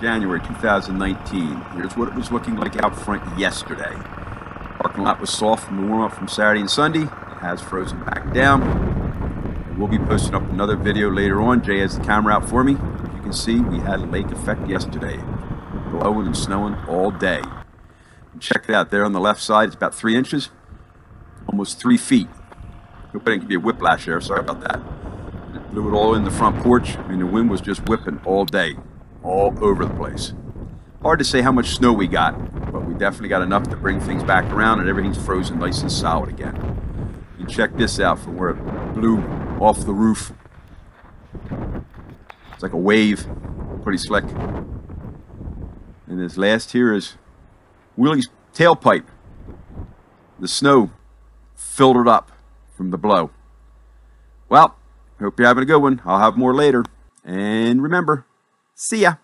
January 2019. Here's what it was looking like out front yesterday. Parking lot was soft from the warm up from Saturday and Sunday. It has frozen back down. We'll be posting up another video later on. Jay has the camera out for me. You can see, we had a lake effect yesterday. Blowing and snowing all day. Check it out there on the left side. It's about three inches, almost three feet. Hope I didn't a whiplash there. Sorry about that. It blew it all in the front porch. I mean, the wind was just whipping all day, all over the place. Hard to say how much snow we got, but we definitely got enough to bring things back around and everything's frozen nice and solid again. You check this out from where it blew off the roof. It's like a wave, pretty slick. And this last here is Willie's tailpipe. The snow filtered up from the blow. Well, hope you're having a good one. I'll have more later. And remember, See ya.